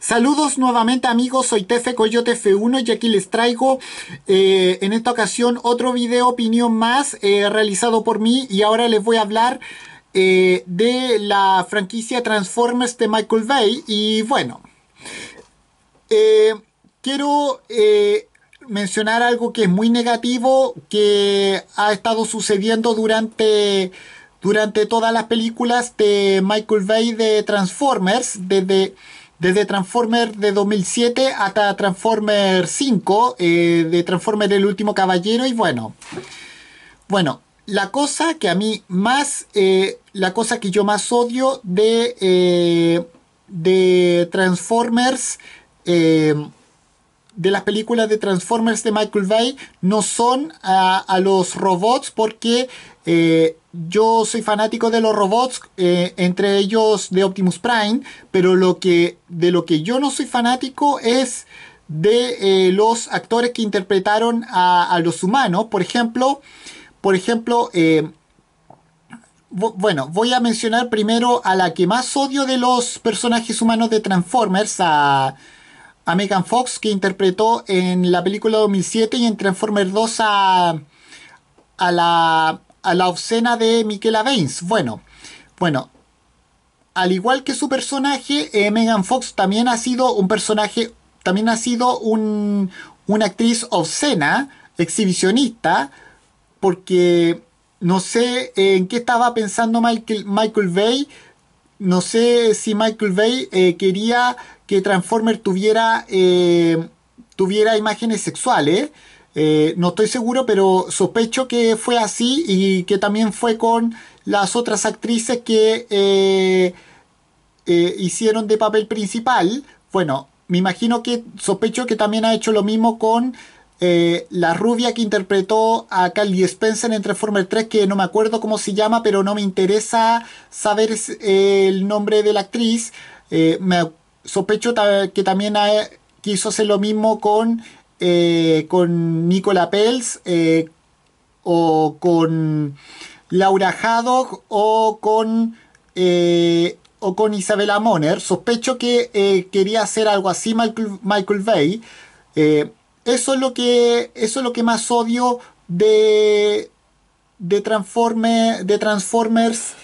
Saludos nuevamente amigos, soy Tefe Coyote F1 y aquí les traigo eh, en esta ocasión otro video opinión más eh, realizado por mí. Y ahora les voy a hablar eh, de la franquicia Transformers de Michael Bay. Y bueno, quiero mencionar algo que es muy negativo que ha estado sucediendo durante durante todas las películas de Michael Bay de Transformers, desde, desde Transformers de 2007 hasta Transformers 5, eh, de Transformers El Último Caballero, y bueno, bueno, la cosa que a mí más, eh, la cosa que yo más odio de, eh, de Transformers, de las películas de Transformers de Michael Bay no son a, los robots porque yo soy fanático de los robots, eh, entre ellos de Optimus Prime, pero lo que, de lo que yo no soy fanático es de eh, los actores que interpretaron a, los humanos. Por ejemplo, por ejemplo, bueno, voy a mencionar primero a la que más odio de los personajes humanos de Transformers, a a Megan Fox que interpretó en la película 2007 y en Transformers 2 a, a, la, a la obscena de Michaela Baines. Bueno, bueno, al igual que su personaje, eh, Megan Fox también ha sido un personaje, también ha sido un, una actriz obscena, exhibicionista, porque no sé en qué estaba pensando Michael, Michael Bay. No sé si Michael Bay eh, quería que Transformer tuviera, eh, tuviera imágenes sexuales. Eh, no estoy seguro, pero sospecho que fue así y que también fue con las otras actrices que eh, hicieron de papel principal. Bueno, me imagino que sospecho que también ha hecho lo mismo con la rubia que interpretó a Carly Spencer en Transformer 3, que no me acuerdo cómo se llama, pero no me interesa saber el nombre de la actriz. sospecho que también quiso hacer lo mismo con, eh, con Nicola Pels eh, o con Laura Haddock o con, eh, o con Isabella Moner. Sospecho que quería hacer algo así Michael, Michael Bay. eso, es lo que, eso es lo que más odio de, de, de Transformers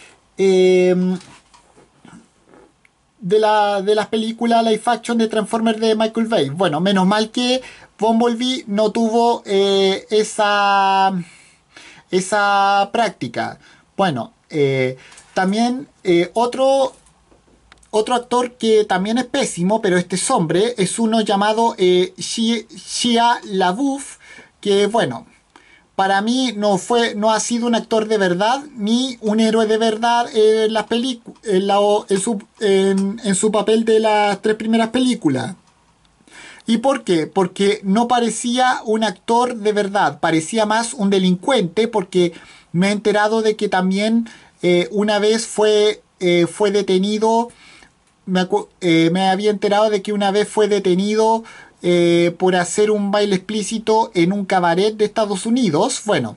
de, la, de las películas live action de Transformers de Michael Bay. Bueno, menos mal que Bumblebee no tuvo eh, esa, esa práctica. Bueno, eh, también eh, otro, otro actor que también es pésimo, pero este es hombre, es uno llamado Shia LaBeouf, que bueno, para mí no fue no ha sido un actor de verdad ni un héroe de verdad en las en, su, en, su papel de las tres primeras películas ¿Y por qué? Porque no parecía un actor de verdad, parecía más un delincuente porque me he enterado de que también eh, una vez fue, eh, fue detenido, me, eh, me, había enterado de que una vez fue detenido eh, por hacer un baile explícito en un cabaret de Estados Unidos. Bueno,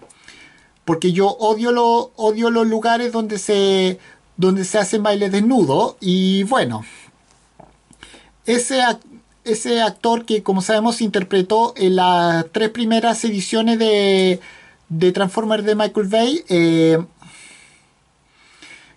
porque yo odio, lo, odio los lugares donde se, donde se hacen bailes desnudos. Y bueno, ese, ese actor que como sabemos interpretó en las tres primeras ediciones de, de Transformers de Michael Bay, eh,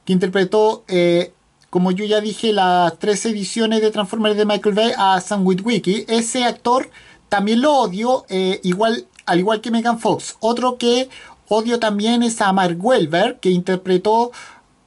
que interpretó eh, como yo ya dije, las tres ediciones de Transformers de Michael Bay a Sam Witwicky. Ese actor también lo odio, eh, igual, al igual que Megan Fox. Otro que odio también es a Mark Welber, que interpretó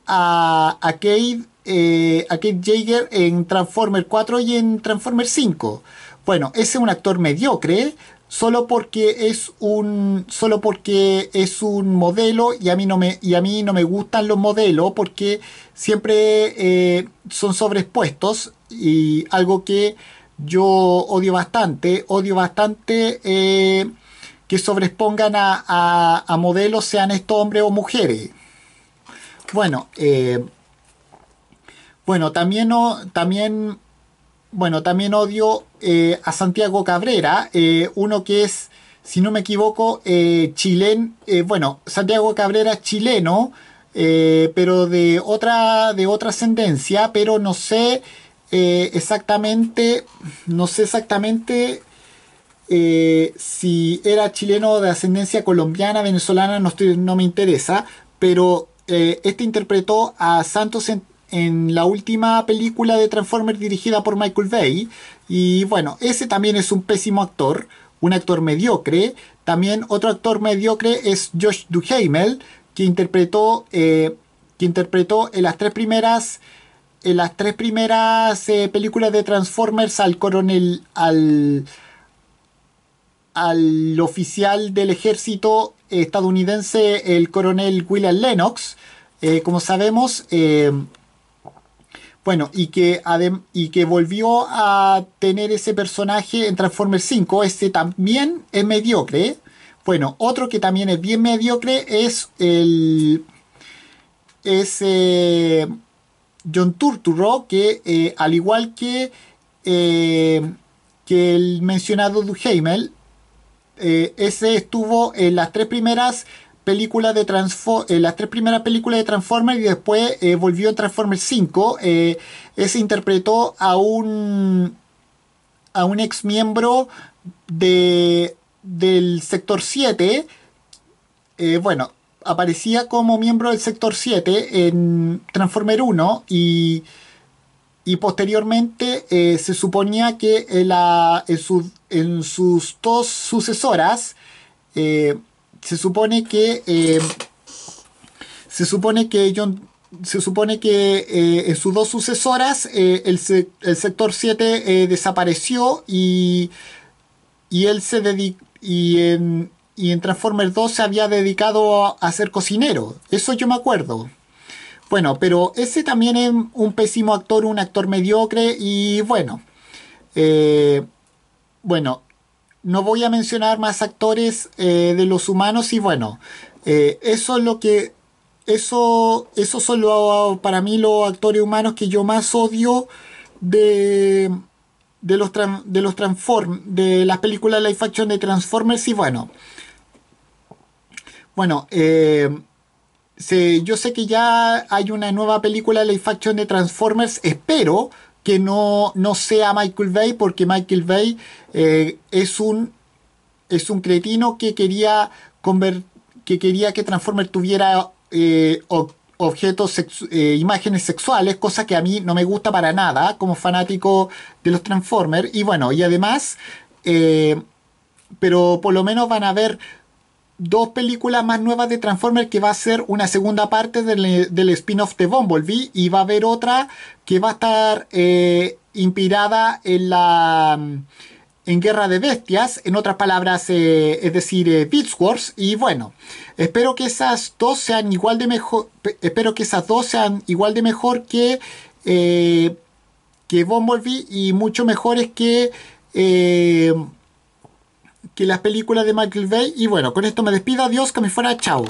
a, a Kate, eh, a Kate Jaeger en Transformers 4 y en Transformers 5. Bueno, ese es un actor mediocre, solo porque es un solo porque es un modelo y a mí no me y a mí no me gustan los modelos porque siempre eh, son sobreexpuestos y algo que yo odio bastante odio bastante eh, que sobreexpongan a, a, modelos sean estos hombres o mujeres. Bueno eh, bueno también no también bueno, también odio eh, a Santiago Cabrera, eh, uno que es, si no me equivoco, eh, chileno, bueno, Santiago Cabrera es chileno, pero de otra, de otra ascendencia, pero no sé exactamente, no sé exactamente si era chileno de ascendencia colombiana, venezolana, no, estoy, no me interesa, pero este interpretó a Santos en, la última película de Transformers dirigida por Michael Bay. Y bueno, ese también es un pésimo actor, un actor mediocre. También otro actor mediocre es Josh Duhamel, que interpretó, eh, que interpretó en las tres primeras en las tres primeras eh, películas de Transformers al coronel al al oficial del ejército estadounidense, el coronel William Lennox, eh, como sabemos, bueno, y que, y que volvió a tener ese personaje en Transformers 5, este también es mediocre. Bueno, otro que también es bien mediocre es el... es eh, John Turturro, que al igual que, que el mencionado Duhamel, eh, ese estuvo en las tres primeras películas de en las tres primeras películas de Transformers y después eh, volvió en Transformers 5. Eh, ese interpretó a un a un ex miembro de, del sector 7. bueno, aparecía como miembro del sector 7 en Transformer 1 y y posteriormente eh, se suponía que en, la, en, sus dos sucesoras eh, se supone que eh, se supone que se supone que en sus dos sucesoras el, el, sector 7 desapareció y, y él se dedicó y en, y en Transformers 2 se había dedicado a, ser cocinero. Eso yo me acuerdo. Bueno, pero ese también es un pésimo actor, un actor mediocre y bueno. Eh, bueno, no voy a mencionar más actores eh, de los humanos y bueno, eh, eso es lo que... Eso, eso son para mí los actores humanos que yo más odio de, de los, de los Transform, de las películas action de Transformers y bueno. Bueno, eh, yo sé que ya hay una nueva película live action de Transformers. Espero que no, no sea Michael Bay, porque Michael Bay eh, es un es un cretino que quería que quería que Transformers tuviera eh, objetos, eh, imágenes sexuales, cosa que a mí no me gusta para nada como fanático de los Transformers. Y bueno, y además, pero por lo menos van a ver dos películas más nuevas de Transformers que va a ser una segunda parte del, spin-off de Bumblebee y va a haber otra que va a estar eh, inspirada en la en Guerra de Bestias, en otras palabras, eh, es decir, eh, Beast Wars. Y bueno, espero que esas dos sean igual de mejor, espero que esas dos sean igual de mejor que que Bumblebee y mucho mejores que que las películas de Michael Bay. Y bueno, con esto me despido. Adiós, que me fuera. Chao.